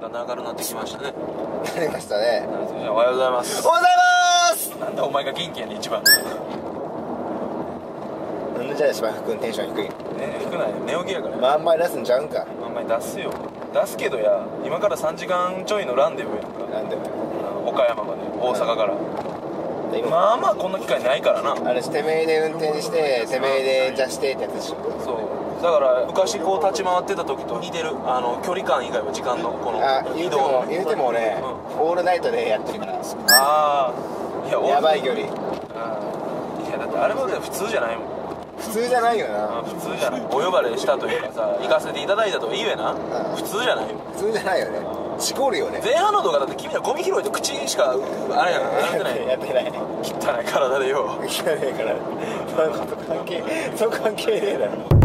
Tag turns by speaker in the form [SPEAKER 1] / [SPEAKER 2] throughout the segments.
[SPEAKER 1] だんだん明るくなってきましたね。
[SPEAKER 2] なりましたね。
[SPEAKER 1] おはようございます。
[SPEAKER 2] おはようございます。
[SPEAKER 1] なんでお前が元気やねん一番。
[SPEAKER 2] なんでじゃあ柴くんテンション低い？
[SPEAKER 1] ね低くない？寝起きやから。
[SPEAKER 2] まああんまり出すんちゃうんか。
[SPEAKER 1] あんまり出すよ。出すけどや今から3時間ちょいのランデブーやんか。
[SPEAKER 2] なんでも
[SPEAKER 1] あの岡山まで大阪から。
[SPEAKER 2] 今。
[SPEAKER 1] まあまあこんな機会ないからな。
[SPEAKER 2] あれてめえで運転しててめえでじゃしてってやつでしょ。
[SPEAKER 1] そうだから昔こう立ち回ってた時と似てるあの距離感以外は時間のこの
[SPEAKER 2] あ言うても言うても俺、
[SPEAKER 1] う
[SPEAKER 2] オールナイトでやってるから
[SPEAKER 1] ああいや
[SPEAKER 2] やばい距離。
[SPEAKER 1] うん。いやだってあれまで普通じゃないもん。
[SPEAKER 2] 普通じゃないよ
[SPEAKER 1] あ
[SPEAKER 2] な
[SPEAKER 1] 普通じゃない。お呼ばれしたというかさ行かせていただいたと言えな。普通じゃないよ
[SPEAKER 2] 普通じゃないよね。しこるよね。
[SPEAKER 1] 前半の動画だって君らゴミ拾いと口しかあれやなやってない。
[SPEAKER 2] やってない。
[SPEAKER 1] 汚い体でよ。
[SPEAKER 2] 聞かねえからそのこと。関係その関係ねえだろ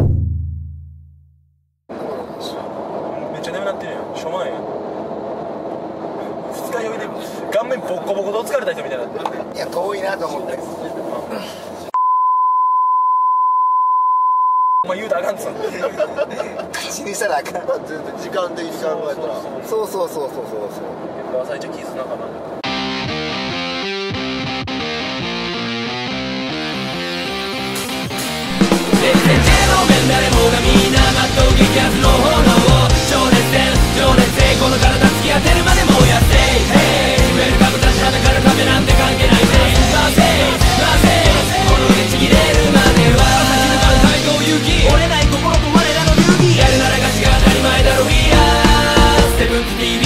[SPEAKER 1] 顔面ボッコボコと疲れた人みたいになってる。
[SPEAKER 2] いや遠いなと思って。
[SPEAKER 1] お前言うたらあかんっつうの
[SPEAKER 2] 口にしたらあかん。
[SPEAKER 3] 全然時間的に考えたら。
[SPEAKER 2] そうそうそうそうそう。そう
[SPEAKER 1] 朝一はキスなんかな
[SPEAKER 4] 誰もがみんなまっとう激アツの炎を。情熱で情熱でこの体突き当てるまで燃なんて関係ない。ぜませませこの上ちぎれるまでは。立ち向かう太陽勇気折れない心と我らの流儀やるならガチが当たり前だろ。We are セブンティ TV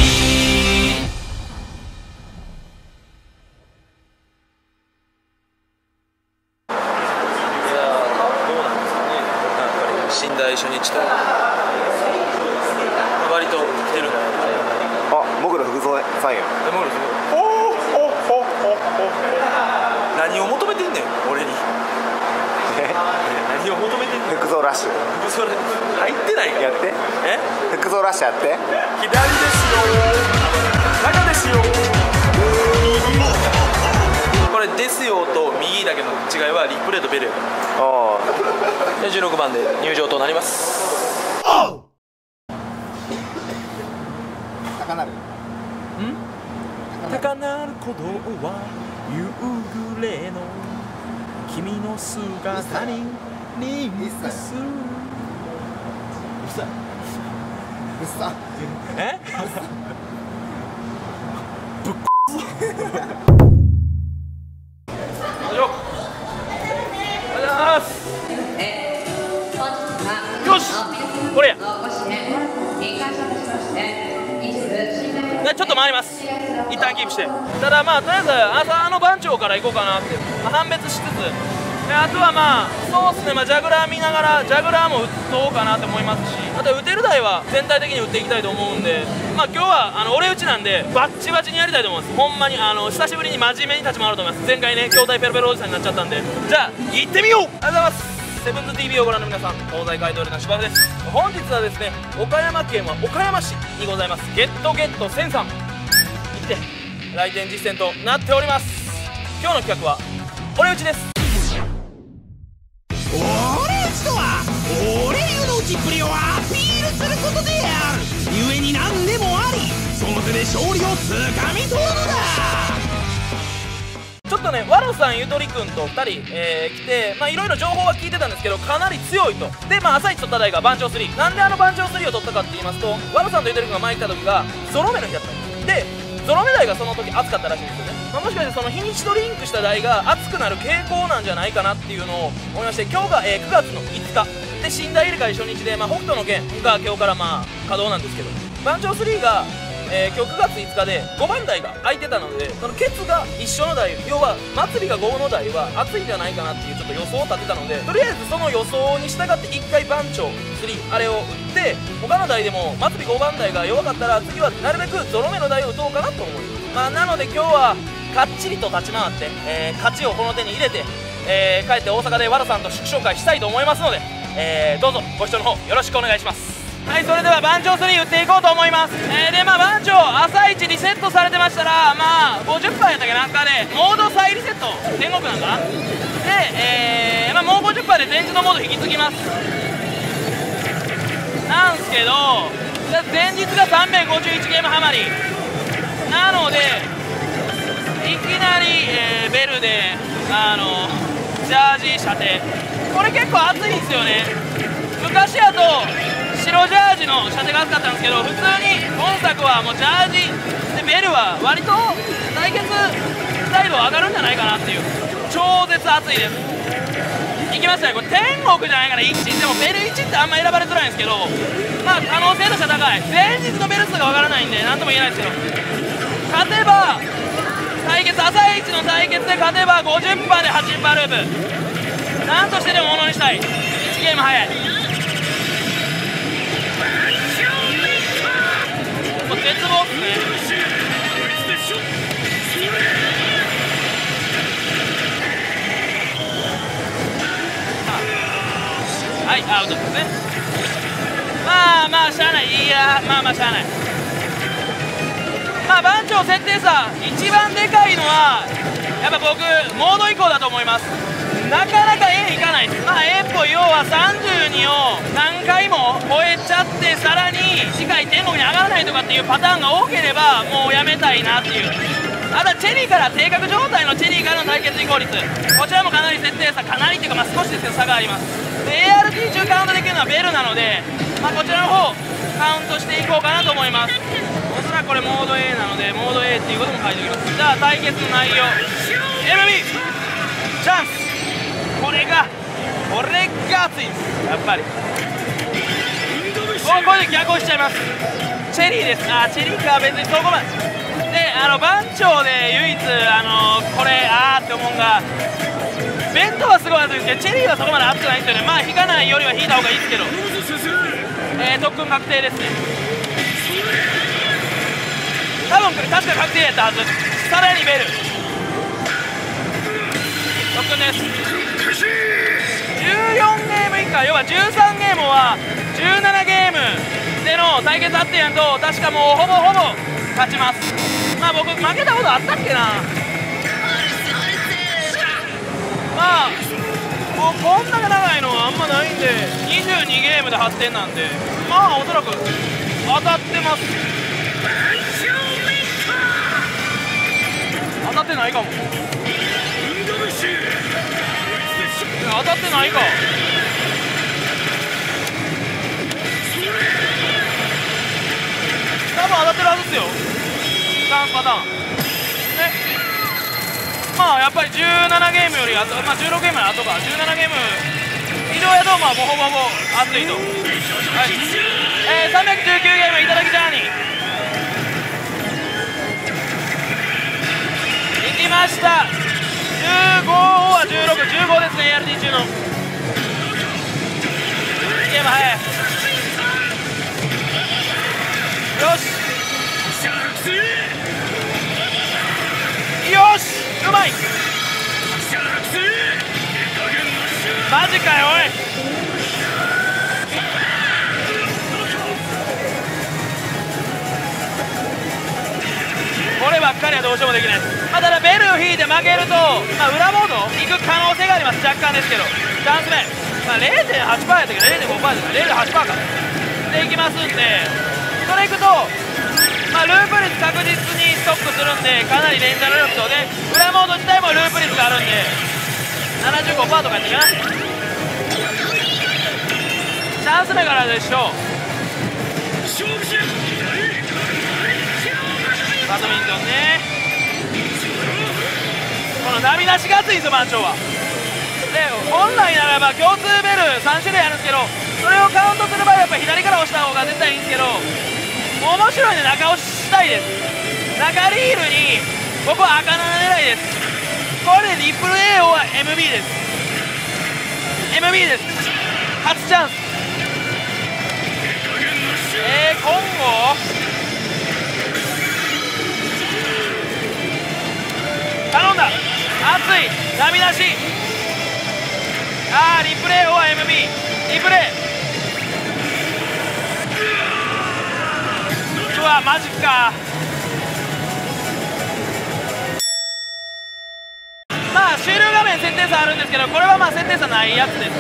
[SPEAKER 1] 何を求めてんねん
[SPEAKER 2] 服装ラッシュ。
[SPEAKER 1] 入ってないか。ら
[SPEAKER 2] やって。
[SPEAKER 1] え？
[SPEAKER 2] 服装ラッシュやって。
[SPEAKER 1] 左ですよ。中ですよ。これですよと右だけの違いはリプレーとベルや。から
[SPEAKER 2] お
[SPEAKER 1] で16番で入場となります。
[SPEAKER 2] 高なる。
[SPEAKER 1] 高鳴る鼓動は夕暮れの君の姿にリンクするうさ
[SPEAKER 2] うっさ
[SPEAKER 1] えぶっこよしこれや。でちょっと回ります。一旦キープして。ただまあとりあえず朝の番長から行こうかなって、まあ判別しつつであとはまあそうっすね、まあ、ジャグラー見ながらジャグラーも打とうかなって思いますしあと打てる台は全体的に打っていきたいと思うんでまあ今日はあの俺打ちなんでバッチバチにやりたいと思います。ほんまにあの久しぶりに真面目に立ち回ると思います。前回ね筐体ペロペロおじさんになっちゃったんで。じゃあ行ってみよう!ありがとうございます。セブンズ TV をご覧の皆さん東西街道での芝生です。本日はですね岡山県は岡山市にございます。ゲットゲット1000さん行って来店実践となっております。今日の企画は俺打ちです。
[SPEAKER 4] ちっぷりをアピールすることである故に何でもありその手で勝利をつかみ取るのだ。
[SPEAKER 1] ちょっとねワロさんゆとりくんと2人、えー来てまあいろいろ情報は聞いてたんですけどかなり強いとでまあ朝一取った台が番長3なんであの番長3を取ったかって言いますとワロさんとゆとりくんが前来た時がゾロ目の日だったんですでゾロ目台がその時熱かったらしいんですよね、まあ、もしかしてその日にちとリンクした台が熱くなる傾向なんじゃないかなっていうのを思いまして今日が、えー9月の5日で寝台入れ替え初日で、まあ、北斗の拳が今日からまあ稼働なんですけど番長3がえー今日9月5日で5番台が空いてたのでそのケツが一緒の台要は祭りが5の台は熱いんじゃないかなっていうちょっと予想を立てたのでとりあえずその予想に従って1回番長3あれを打って他の台でも祭り5番台が弱かったら次はなるべくゾロ目の台を打とうかなと思います、まあ、なので今日はかっちりと立ち回って、えー勝ちをこの手に入れて、えー帰って大阪で和田さんと祝勝会したいと思いますので、えーどうぞご視聴の方よろしくお願いします。はいそれでは番長3打っていこうと思います、えーでまあ番長朝一リセットされてましたらまあ50%やったっけなんかでモード再リセット天国なんか？なで、えーまあ、もう50%で前日のモード引き継ぎます。なんすけど前日が351ゲームハマ
[SPEAKER 4] り。なのでいきなり、えーベルであのジャージ射程これ結構熱いんですよね。昔やと白ジャージの射程が熱かったんですけど普通に今作はもうジャージでベルは割と対決態度上がるんじゃないかなっていう。超絶熱いです。いきましたねこれ天国じゃないかな1でもベル1ってあんま選ばれづらいんですけどまあ可能性としては高い。前日のベル数がわからないんで何とも言えないですけど。勝てば対決朝一の対決で勝てば50%で80%ループ。なんとしてでもものにしたい。1ゲーム早い。もう絶望っすね。はいアウトですね。まあまあしゃあない。いやまあまあしゃあない。まあ番長設定差一番でかいのはやっぱ僕モード以降だと思います。なかなか A いかないです。まあ A っぽい要は32を何回も超えちゃってさらに次回天国に上がらないとかっていうパターンが多ければもうやめたいなっていう。あとはチェリーから定格状態のチェリーからの対決移行率こちらもかなり設定差かなりっていうかまあ少しですけど差があります。で ART 中カウントできるのはベルなので、まあ、こちらの方カウントしていこうかなと思います。これモード A なのでモード A っていうことも書いておきます。じゃあ対決の内容。MB チャンス。これがこれが熱いんです。やっぱり。おこれで逆をしちゃいます。チェリーです。あチェリーか別にそこまで。であの番長で唯一あのこれあーって思うんが弁当はすごい熱いんですけどチェリーはそこまで熱くないんですよね。まあ引かないよりは引いた方がいいですけど。えー、特訓確定ですね。多分これ確か確定やったはず。さらにベル。特訓です。14ゲーム以下要は13ゲームは17ゲームでの対決あってやんと確かもうほぼほぼ勝ちます。まあ僕負けたことあったっけな。まあもうこんだけ長いのはあんまないんで22ゲームで8点なんでまあおそらく当たってます。ないかも。当たってないか。多分当たってるはずですよ。ダンスパターン。ね。まあやっぱり17ゲームよりあと、まあ、16ゲームの後か。17ゲーム以上やとまあほぼほぼ熱いと。はい。えー、319ゲームいただきジャーニー。きました。15は1615ですね ART 中の。ゲーム早い。よし。よし。うまい。マジかよおい。かりはどうしようもできないです、ただベルを引いて負けると、まあ、裏モード？行く可能性があります。若干ですけど。チャンス目、まあ、0.8%やったけ？ど0.5%ですか0.8%か。でいきますんで。それいくと、まあ、ループ率確実にストックするんでかなり連打能力とで裏モード自体もループ率があるんで75%とかやっていかな？チャンス目からでしょう。バドミントンね。の波なしが熱いんですよ番長は。で本来ならば共通ベル3種類あるんですけどそれをカウントする場合はやっぱ左から押した方が絶対いいんですけど面白いんで中押ししたいです。中リールに僕は赤7狙いです。これでリプル A は MB です。MB です。初チャンス。えー、今後頼んだ。熱い波なし。あーリプレイオア MB リプレイ。うわマジか。まあ終了画面設定差あるんですけどこれはまあ設定差ないやつです。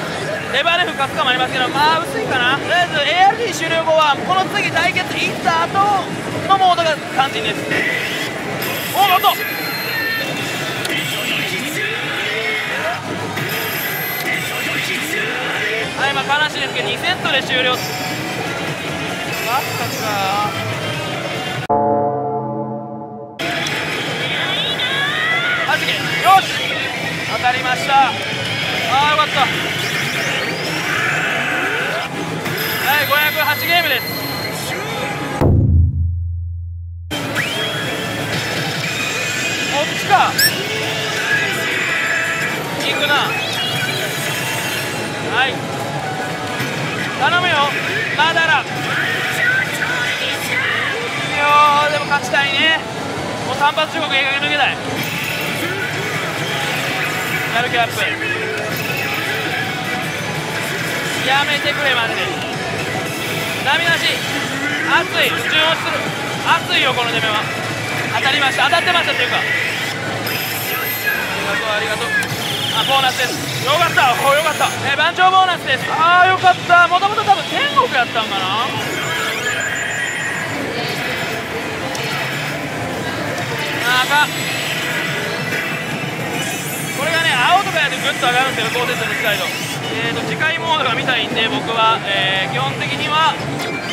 [SPEAKER 4] レバーで復活かもありますけどまあ薄いかな。とりあえず ARD 終了後はこの次対決行った後のモードが肝心です。おおっと。はいまあ悲しいですけど2セットで終了。まさかはじけよし。当たりました。ああよかった。はい508ゲームです。てくれマジで波なし熱い。順応する熱いよこの攻めは。当たりました。当たってましたっていうか。ありがとうありがとうあボーナスです。よかったおよかった。え番長ボーナスです。ああよかった。もともと多分天国やったんかな。あかこれがね青とかやでグッと上がるんですよ高設のスライド。えーと次回モードが見たいんで僕は、えー基本的には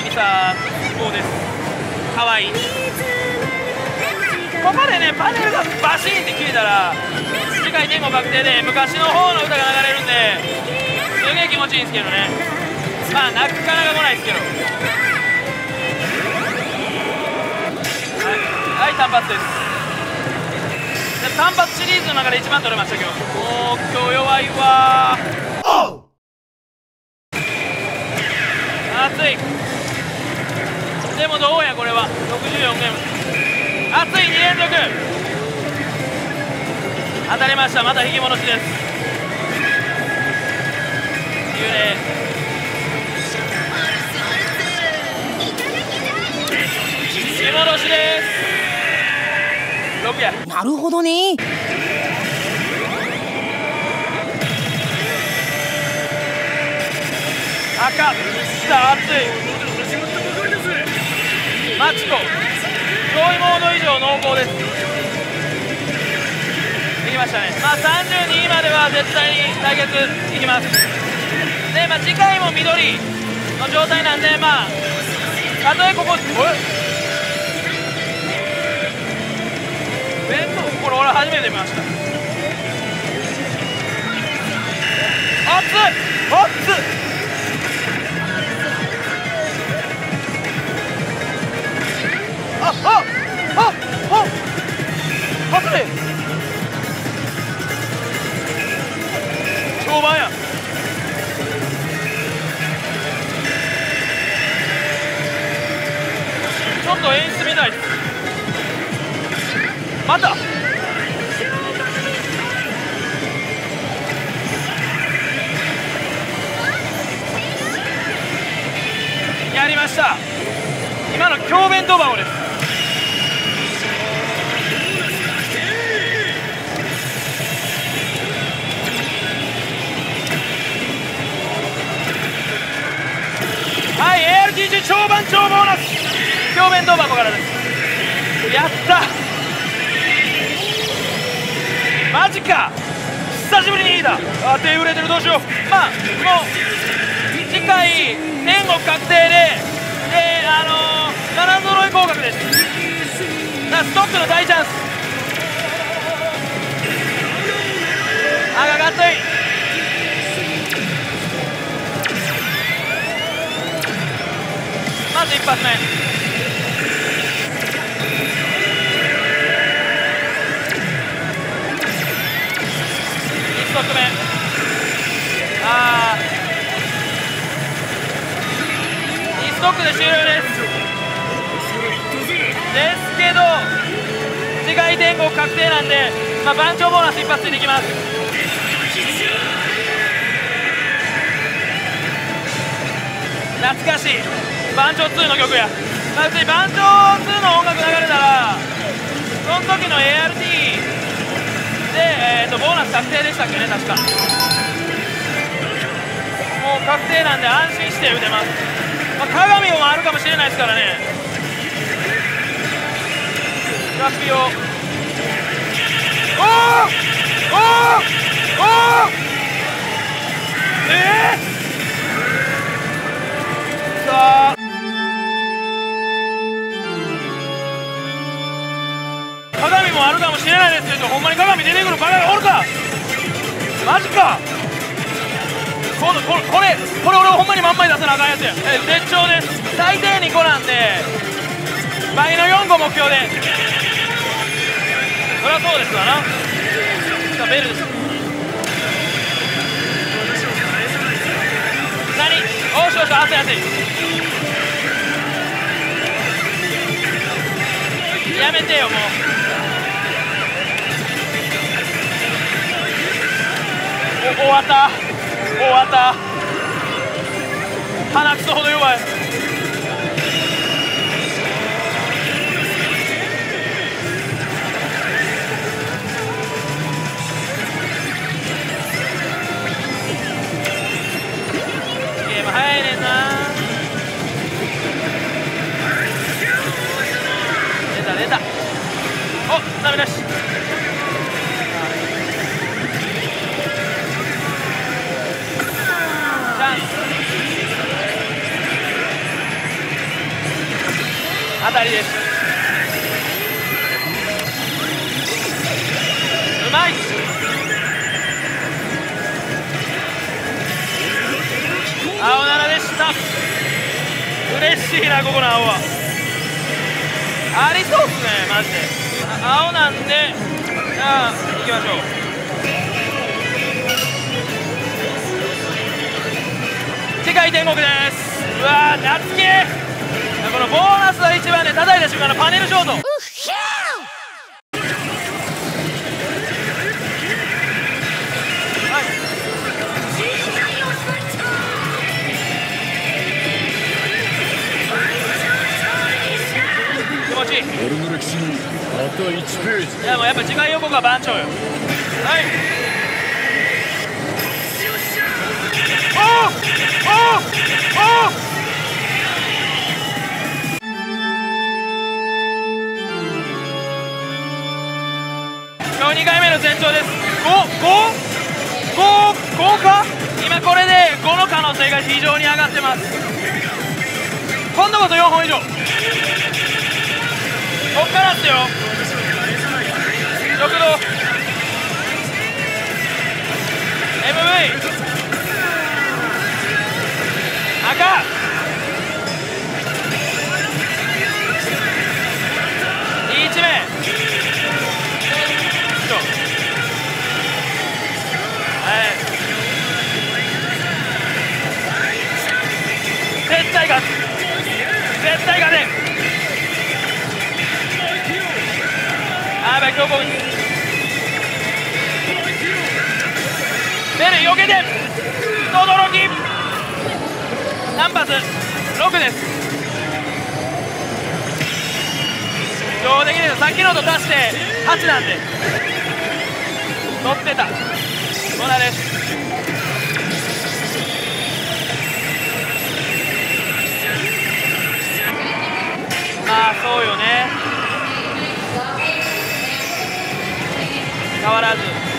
[SPEAKER 4] ミサこうです。かわいいここでねパネルがバシーンって切れたら次回天国確定で昔の方の歌が流れるんですげえ気持ちいいんですけどね。まあなかなか来ないですけど。はい、はい、単発です。単発シリーズの中で一番取れました今日おー今日弱いわー熱いでもどうやこれは64ゲーム熱い2連続当たりました。また引き戻しです。幽霊引き戻しです。6や
[SPEAKER 5] なるほどね。
[SPEAKER 4] 赤。さあ熱い。マチコ。上位モード以上濃厚ですましたね、まあ、32位までは絶対に対決いきます。で、まあ、次回も緑の状態なんで、まあ、たとえここ弁当これ俺初めて見ました。熱っ熱っあっあっあっあっ熱い。15番やちょっと演出みたいまたやりました今の強弁ドバオです超番長ボーナス強弁ドバゴからです。やった。マジか。久しぶりにいいだあ手売れてる。どうしよう。まあもう次回天国確定でであのー、7揃い合格です。だからストックの大チャンス。赤かっとい。一発目。1ストック目。ああ2ストックで終了です。ですけど次回天国確定なんで、まあ、番長ボーナス一発ついてきます。懐かしい。番長2の曲や、まあ、別に番長2の音楽流れたらその時の ART で、えー、とボーナス確定でしたっけね確かもう確定なんで安心して打てます、まあ、鏡もあるかもしれないですからねラッピオおーおおーえー、さあるかもしれないですけどほんまに鏡出てくるバカがおるか。マジか。このこれこれこれ俺ほんまにまんまに出さなあかんやつや。え絶頂です。最低2個なんで。倍の4個目標で。そりゃそうですわな。さあベル。です何？おしおし汗汗やめてよもう終わった。終わった。鼻くそほど弱い。ゲーム早いねんな。出た出た。おダメだし。りですうまい青奈良でした嬉しいなここの青はありそうっすねマジで青なんでじゃあ行きましょう次回天国ですうわー。夏希のボーナスは一番ね叩いた瞬間のパネルショート。はい。気持ちいい。
[SPEAKER 5] 俺の歴史にあと1ページ
[SPEAKER 4] いやもうやっぱ次回予告は番長よ。はい。おおおお2回目の前兆です。5 5 5 5か？今これで5の可能性が非常に上がってます。今度こそ4本以上。こっからっすよ。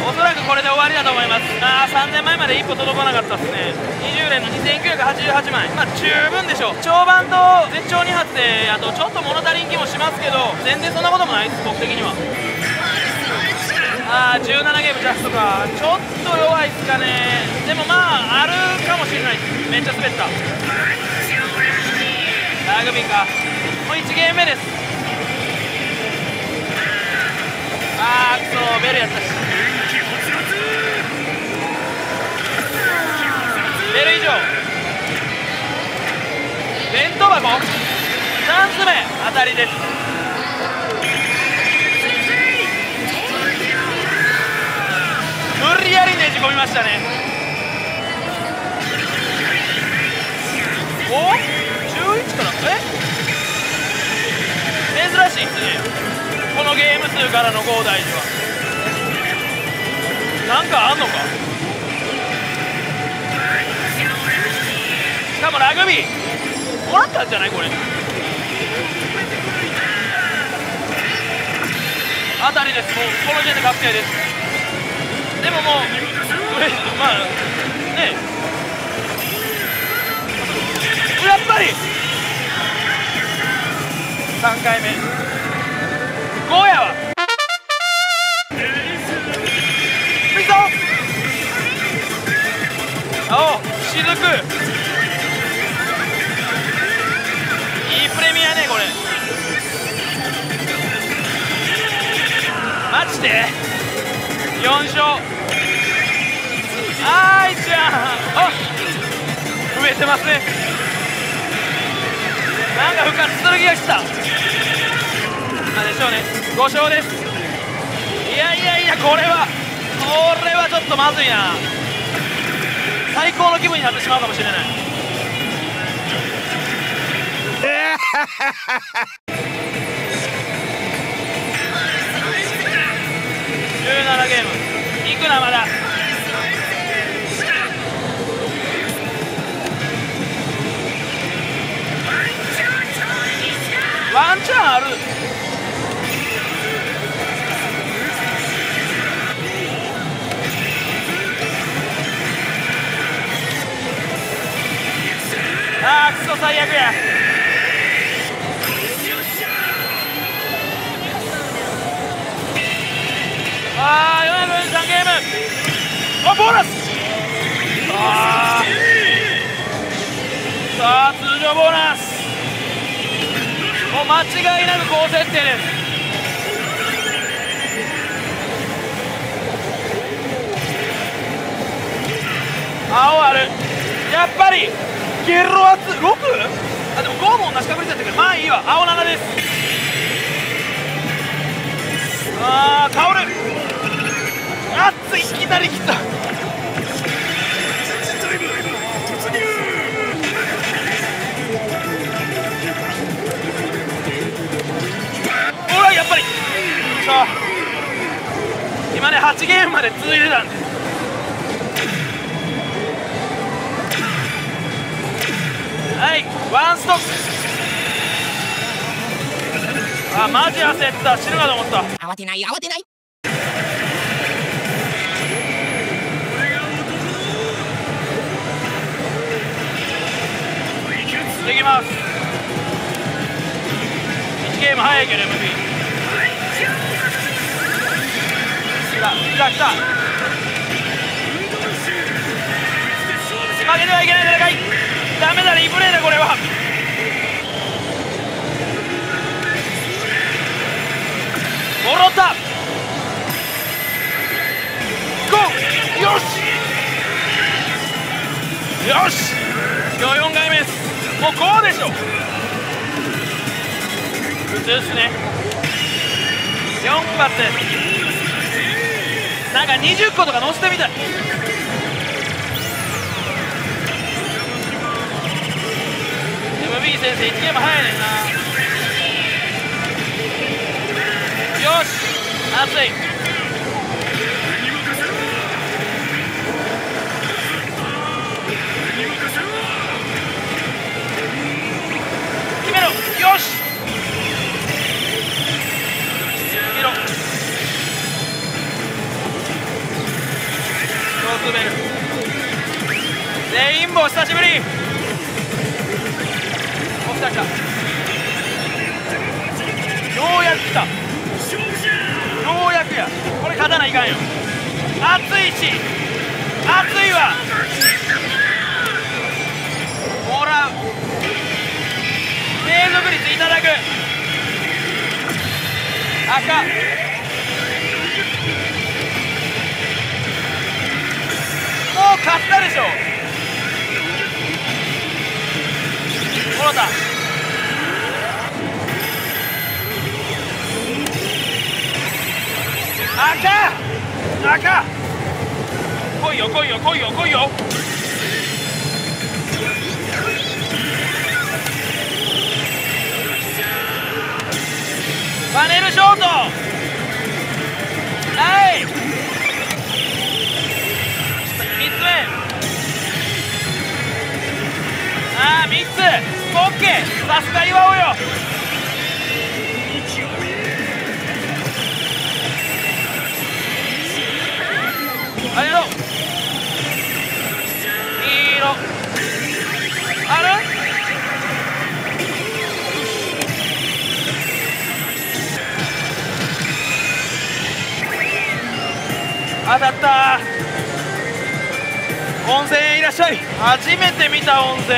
[SPEAKER 4] おそらくこれで終わりだと思います。ああ3000枚まで一歩届かなかったですね。20連の2988枚。まあ十分でしょう。長板と絶頂2発であとちょっと物足りん気もしますけど全然そんなこともないです僕的には。ああ17ゲームジャストか。ちょっと弱いっすかね。でもまああるかもしれないめっちゃ滑った。ラグビーか。もう1ゲーム目です。あーくそベルやったしベル以上弁当箱チャンス目当たりです無理やりねじ込みましたねお11からえ珍しいっすねこのゲーム数からのゴー大事は。なんかあんのか？しかもラグビー。もらったんじゃない？これ。あたりです。もうこの時点で確定です。でももう上まあね。やっぱり。3回目。5やわみそおしずくいいプレミアねこれ。マジで？4勝。あーいちゃん。あ増えてますね。なんか復活する気がしたなんでしょうね。5勝です。いやいやいやこれはこれはちょっとまずいな。最高の気分になってしまうかもしれない。17ゲーム。いくなまだ。ワンチャンある？最悪や。あー4分3ゲーム。あボーナス。あー。さあ通常ボーナス。もう間違いなく高設定です青ある。やっぱり。ゲロ圧 6? あでも5も同じ確率だったけどまあいいわ。青7です。あー薫熱いいきなり来た。ほらやっぱり。今ね8ゲームまで続いてたんです。はいワンストップ。あマジ焦った。死ぬかと思った。
[SPEAKER 6] 慌てない慌てない。
[SPEAKER 4] できます。1ゲーム早いけど MB 来た来た来た。負けてはいけない戦いダメだリプレイだこれは。戻った。ゴーよし。よし。今日4回目です。もうこうでしょ。普通っすね。4発なんか20個とか乗せてみたい。先生1ゲーム早いねんなよし熱い。決めろ。よし。決めろロークベル。レインボー久しぶり。た。ようやく来た。ようやくや。これ勝たないかんよ。熱いし。熱いわ。ほら。継続率いただく。赤。もう勝ったでしょ。もろた赤！赤！来いよ来いよ来いよ来いよ。パネルショート！はい！3つ目。ああ3つ。オッケー。さすが岩尾よ。あれやろい色。あれ当たった。温泉いらっしゃい。初めて見た温泉。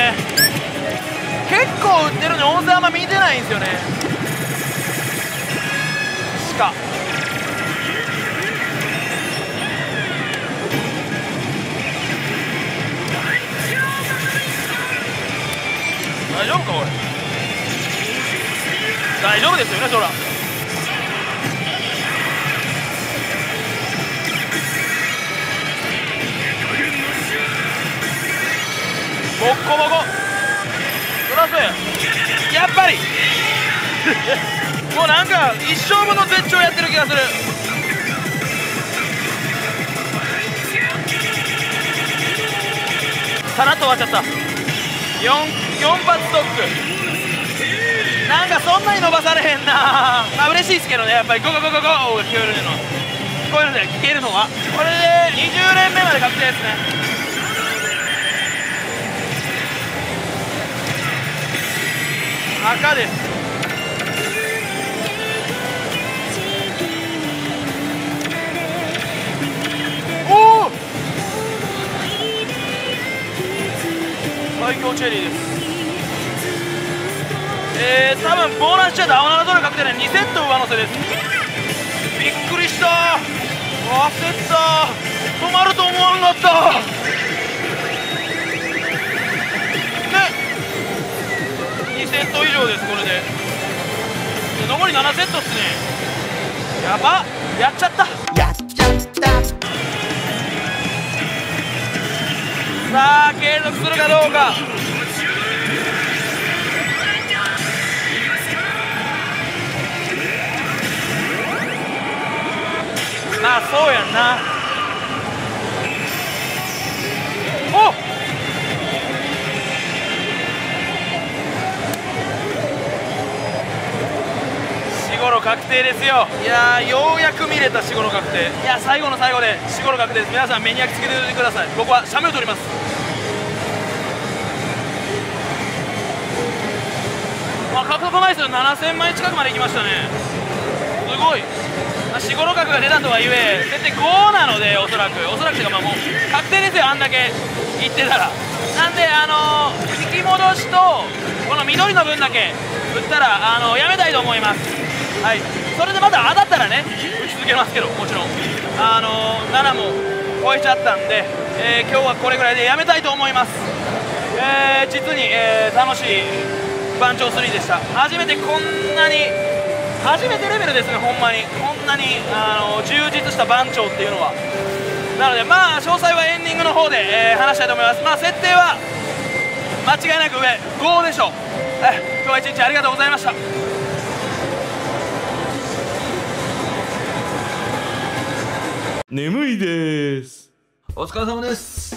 [SPEAKER 4] 結構売ってるのに温泉あんま見てないんですよね。しか夫かこれ大丈夫ですよねそら。ボッコボコ。そらそうややっぱり。もうなんか一生分の絶頂やってる気がする。さらっと終わっちゃった。4, 4発ストックなんかそんなに伸ばされへんな。まあ嬉しいですけどねやっぱりゴゴゴゴゴが聞こえるの。聞こえるので聞けるのは。これで20連目まで確定ですね。赤です。最強チェリーですえー、多分ボーナスチャート青7ドル確定で2セット上乗せです。びっくりした。焦った止まると思わんかった。ね。2セット以上ですこれでで残り7セットっすね。やば。やっちゃった。さあ継続するかどうか。まあそうやんな。おっ。確定ですよ。いやーようやく見れた死ゴロ確定。いや最後の最後で死ゴロ確定です。皆さん目に焼き付けておいてください。僕は写メを撮りますまあ獲得枚数7000枚近くまでいきましたねすごい死ゴロ角が出たとはいえ設定5なのでおそらくおそらくというかまあもう確定ですよあんだけいってたらなんであのー引き戻しとこの緑の分だけ打ったらあのやめたいと思いますはいそれでまた当たったらね打ち続けますけどもちろんあのー7も超えちゃったんで、えー今日はこれぐらいでやめたいと思いますえー実に、えー楽しい番長3でした。初めてこんなに初めてレベルですねほんまに。こんなにあの充実した番長っていうのは。なのでまあ詳細はエンディングの方で、えー話したいと思います。まあ設定は間違いなく上。5でしょう。え今日は一日ありがとうございました。
[SPEAKER 5] 眠いです。
[SPEAKER 4] お疲れ様です、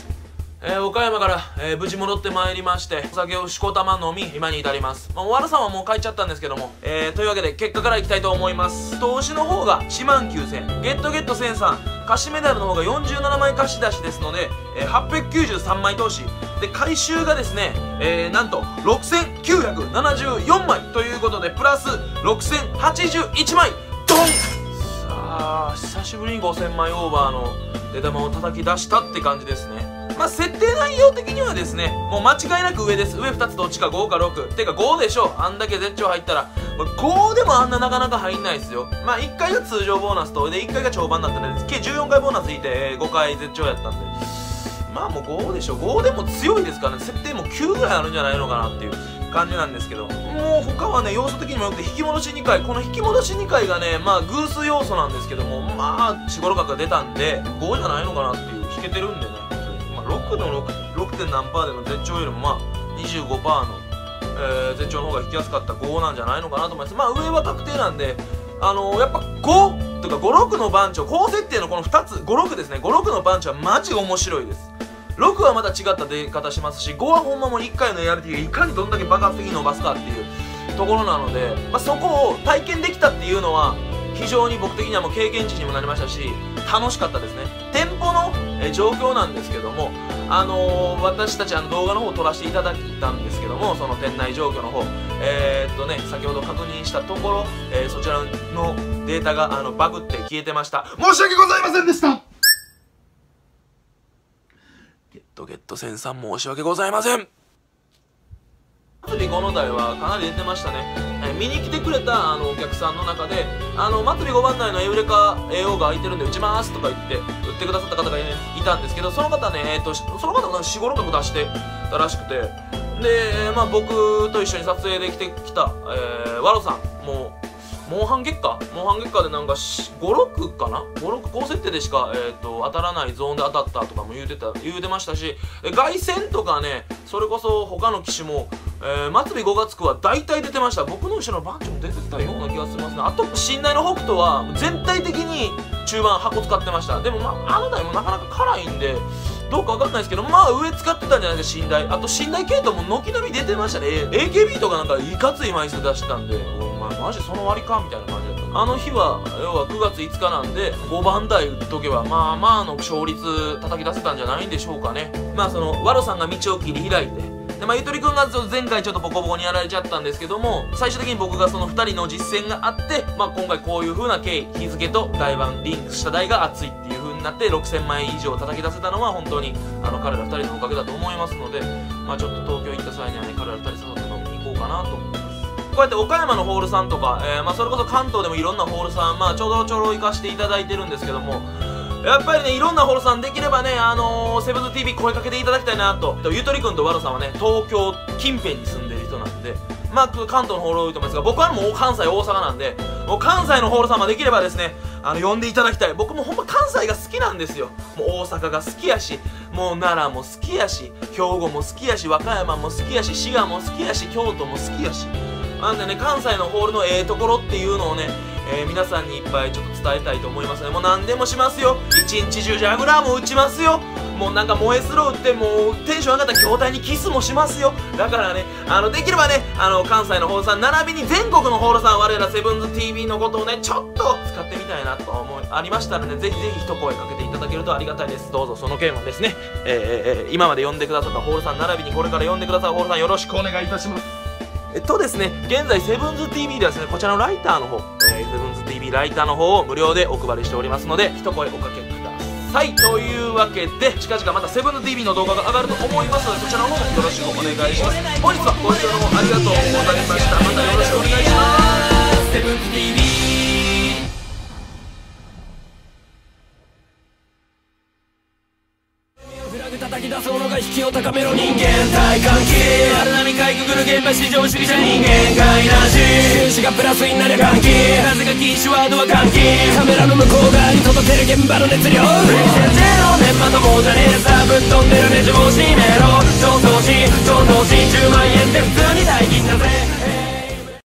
[SPEAKER 4] えー岡山から、えー無事戻ってまいりましてお酒をしこたま飲み今に至ります、まあ、おわるさんはもう帰っちゃったんですけども、えーというわけで結果からいきたいと思います。投資の方が1万9000ゲットゲット1003貸しメダルの方が47枚貸し出しですので、えー893枚投資。で回収がですね、えーなんと6974枚。ということでプラス6081枚。ドン！さあ久しぶりに5000枚オーバーの出玉を叩き出したって感じですね。まあ設定内容的にはですねもう間違いなく上です。上2つどっちか5か6てか5でしょ。うあんだけ絶頂入ったら。5でもあんななかなか入んないですよ。まあ1回が通常ボーナスとで1回が超番だったんで計14回ボーナスいてえー5回絶頂やったんで。まあもう5でしょ。5でも強いですからね。設定も9ぐらいあるんじゃないのかなっていう感じなんですけど。もう他はね要素的にもよくて引き戻し2回。この引き戻し2回がねまあ偶数要素なんですけどもまあ四五六角が出たんで5じゃないのかなっていう。引けてるんでね、6の 6, 6. 点何パーでの絶頂よりもまあ25%の、えー絶頂の方が引きやすかった5なんじゃないのかなと思います。まあ上は確定なんであのーやっぱ5とか56の番長高設定のこの2つ56ですね。56の番長はマジ面白いです。6はまた違った出方しますし5はほんまも1回の ART がいかにどんだけ爆発的に伸ばすかっていうところなので、まあ、そこを体験できたっていうのは非常に僕的にはもう経験値にもなりましたし楽しかったですね。店舗の、え状況なんですけども、あのー、私たちあの動画の方を撮らせていただいたんですけども、その店内状況の方、えー、っとね、先ほど確認したところ、えそちらのデータがあのバグって消えてました。申し訳ございませんでしたゲッ
[SPEAKER 1] トゲット戦さん申し訳ございません。リこの台はかなり出てましたね。見に来てくれたあのお客さんの中であの祭り5番台のエウレカ AO が空いてるんで打ちますとか言って売ってくださった方がいいたんですけどその方ね、えー、とその方が45、6出してたらしくてで、まあ、僕と一緒に撮影できてきた、えー、ワロさんもモンハン月下？モンハン月下でなんか56かな？56高設定でしか、えー、と当たらないゾーンで当たったとかも言うてた言うてましたし凱旋とかねそれこそ他の機種も、えー、末尾5月9は大体出てました。僕の後ろの番長も出てたような気がしますねあと寝台の北斗は全体的に中盤箱使ってました。でもまああの台もなかなか辛いんでどうかわかんないですけどまあ上使ってたんじゃないですか寝台あと寝台系統も軒並み出てましたね。AKB とかなんかいかつい枚数出してたんで。マジその割かみたいな感じだったあの日は要は9月5日なんで5番台打っとけばまあまあの勝率叩き出せたんじゃないんでしょうかね。まあそのワロさんが道を切り開いて。でまあ、ゆとりくんが前回ちょっとボコボコにやられちゃったんですけども最終的に僕がその2人の実践があって、まあ、今回こういう風な経緯日付と台盤リンクした台が熱いっていう風になって6000枚以上叩き出せたのは本当にあの彼ら2人のおかげだと思いますので、まあ、ちょっと東京行った際にはね彼ら2人誘って飲みに行こうかなと。こうやって岡山のホールさんとか、えーまあ、それこそ関東でもいろんなホールさん、まあ、ちょろちょろ行かせていただいてるんですけどもやっぱりねいろんなホールさんできればねあのー、セブンズ TV 声かけていただきたいなとゆとりくんとワロさんはね東京近辺に住んでる人なんでまあ関東のホール多いと思いますが僕はもう関西大阪なんでもう関西のホールさんはできればですねあの呼んでいただきたい。僕もほんま関西が好きなんですよ。もう大阪が好きやしもう奈良も好きやし兵庫も好きやし和歌山も好きやし滋賀も好きやし京都も好きやし。なんでね関西のホールのええところっていうのをねえー皆さんにいっぱいちょっと伝えたいと思いますね。もう何でもしますよ。一日中ジャグラーも打ちますよ。もうなんか燃えスロー打ってもうテンション上がった筐体にキスもしますよ。だからねあのできればねあの関西のホールさん並びに全国のホールさん我らセブンズ TV のことをねちょっと使ってみたいなと思いありましたらねぜひぜひ一声かけていただけるとありがたいです。どうぞその件はですね、えーえ今まで呼んでくださったホールさん並びにこれから呼んでくださるホールさんよろしくお願いいたします。えっとですね、現在、セブンズ TV ではですね、こちらのライターの方、えーセブンズ TV ライターの方を無料でお配りしておりますので、一声おかけください。というわけで、近々またセブンズ TV の動画が上がると思いますので、こちらの方もよろしくお願いします。本日はご視聴の方ありがとうございました。またよろしくお願いします。
[SPEAKER 4] セブンズ TV フラグ叩き出す者が引きを高めろ人間体感気荒波かいくぐる現場至上主義者人間界なし。終始がプラスになりゃ換気なぜか禁止ワードは換気カメラの向こう側に届ける現場の熱量。プレゼンゼロ年まともじゃねえさ。ぶっ飛んでるねジも閉めろ。超投資超投資10万円って普通に大金だぜ